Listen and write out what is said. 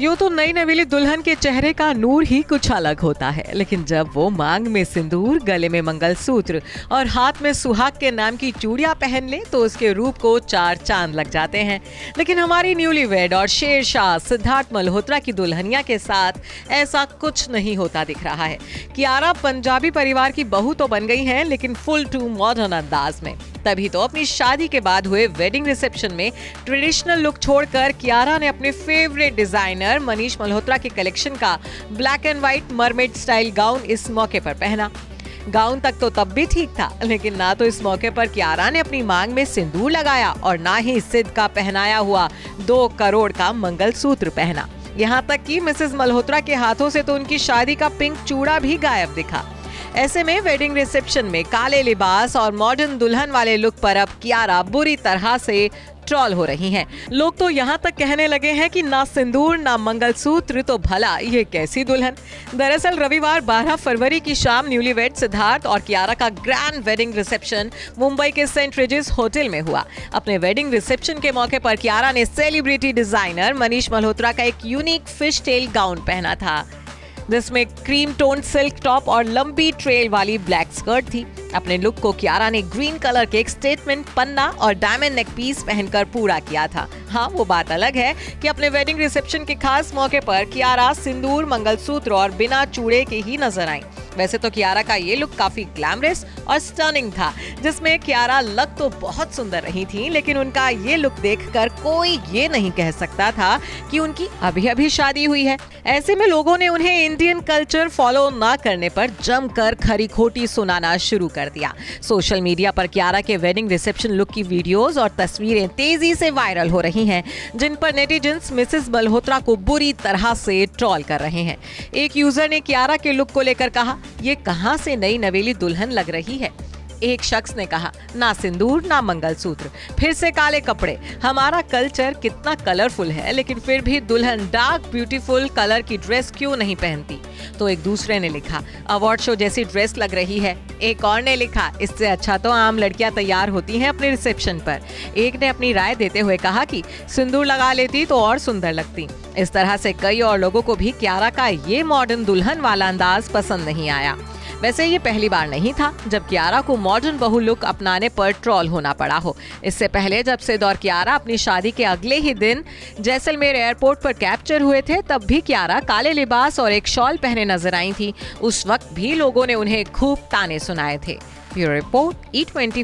यूँ तो नई नवेली दुल्हन के चेहरे का नूर ही कुछ अलग होता है। लेकिन जब वो मांग में सिंदूर, गले में मंगलसूत्र और हाथ में सुहाग के नाम की चूड़िया पहन ले तो उसके रूप को चार चाँद लग जाते हैं। लेकिन हमारी न्यूली वेड और शेर शाह सिद्धार्थ मल्होत्रा की दुल्हनिया के साथ ऐसा कुछ नहीं होता दिख रहा है। कियारा पंजाबी परिवार की बहू तो बन गई है, लेकिन फुल टू मॉडर्न अंदाज में। तभी तो अपनी शादी के बाद हुए वेडिंग रिसेप्शन में ट्रेडिशनल लुक छोड़कर कियारा ने अपने फेवरेट डिज़ाइनर मनीष मल्होत्रा के कलेक्शन का black and white mermaid style gown इस मौके पर पहना। गाउन तक तो तब भी ठीक था, लेकिन ना तो इस मौके पर कियारा ने अपनी मांग में सिंदूर लगाया और ना ही सिद्ध का पहनाया हुआ दो करोड़ का मंगलसूत्र पहना। यहाँ तक कि मिसेस मल्होत्रा के हाथों से तो उनकी शादी का पिंक चूड़ा भी गायब दिखा। ऐसे में वेडिंग रिसेप्शन में काले लिबास और मॉडर्न दुल्हन वाले लुक पर अब कियारा बुरी तरह से ट्रॉल हो रही हैं। लोग तो यहाँ तक कहने लगे हैं कि ना सिंदूर, ना मंगलसूत्र तो भला ये कैसी दुल्हन? दरअसल रविवार 12 फरवरी की शाम न्यूली वेड सिद्धार्थ और कियारा का ग्रैंड वेडिंग रिसेप्शन मुंबई के सेंट रिजिस होटल में हुआ। अपने वेडिंग रिसेप्शन के मौके पर कियारा ने सेलिब्रिटी डिज़ाइनर मनीष मल्होत्रा का एक यूनिक फ़िश टेल गाउन पहना था। जिसमें क्रीम टोन सिल्क टॉप और लंबी ट्रेल वाली ब्लैक स्कर्ट थी। अपने लुक को कियारा ने ग्रीन कलर के एक स्टेटमेंट पन्ना और डायमंड नेक पीस पहनकर पूरा किया था। हाँ वो बात अलग है कि अपने वेडिंग रिसेप्शन के खास मौके पर कियारा सिंदूर, मंगलसूत्र और बिना चूड़े के ही नज़र आई। वैसे तो कियारा का ये लुक काफ़ी ग्लैमरस और स्टर्निंग था, जिसमें कियारा लग तो बहुत सुंदर रही थी, लेकिन उनका ये लुक देखकर कोई ये नहीं कह सकता था कि उनकी अभी अभी शादी हुई है। ऐसे में लोगों ने उन्हें इंडियन कल्चर फॉलो ना करने पर जमकर खरी खोटी सुनाना शुरू कर दिया। सोशल मीडिया पर कियारा के वेडिंग रिसेप्शन लुक की वीडियोस और तस्वीरें तेज़ी से वायरल हो रही हैं, जिन पर नेटिजन्स मिसेस मल्होत्रा को बुरी तरह से ट्रॉल कर रहे हैं। एक यूज़र ने कियारा के लुक को लेकर कहा ये कहाँ से नई नवेली दुल्हन लग रही है? एक शख्स ने कहा, ना सिंदूर, ना मंगलसूत्र। फिर से काले कपड़े। हमारा कल्चर कितना कलरफुल है, लेकिन फिर भी दुल्हन डार्क, ब्यूटीफुल कलर की ड्रेस क्यों नहीं पहनती? तो एक दूसरे ने लिखा, अवार्ड शो जैसी ड्रेस लग रही है। एक और ने लिखा, इससे अच्छा तो आम लड़कियाँ तैयार होती हैं अपने रिसेप्शन पर। एक ने अपनी राय देते हुए कहा कि, सिंदूर लगा लेती तो और सुंदर लगती। इस तरह से कई और लोगों को भी क्यारा का ये मॉडर्न दुल्हन वाला अंदाज पसंद नहीं आया। वैसे ये पहली बार नहीं था, जब कियारा को मॉडर्न बहु लुक अपनाने पर ट्रॉल होना पड़ा हो। इससे पहले जब से दौर कियारा अपनी शादी के अगले ही दिन जैसलमेर एयरपोर्ट पर कैप्चर हुए थे, तब भी कियारा काले लिबास और एक शॉल पहने नज़र आई थी। उस वक्त भी लोगों ने उन्हें खूब ताने सुनाए थे। Bureau report E twenty